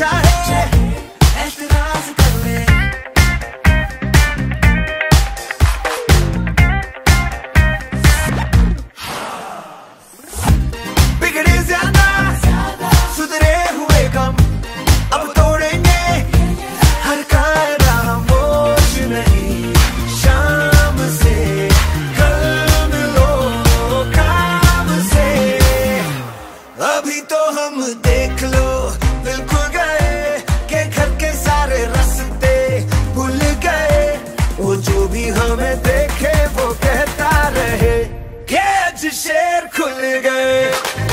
चाहे बिगड़े ज़्यादा, सुधरे हुए कम अब तोड़ेंगे हर नहीं। शाम से काम से। अभी तो हम देख लो। भी हमें देखे वो कहता रहे कैच शेर खुल गए।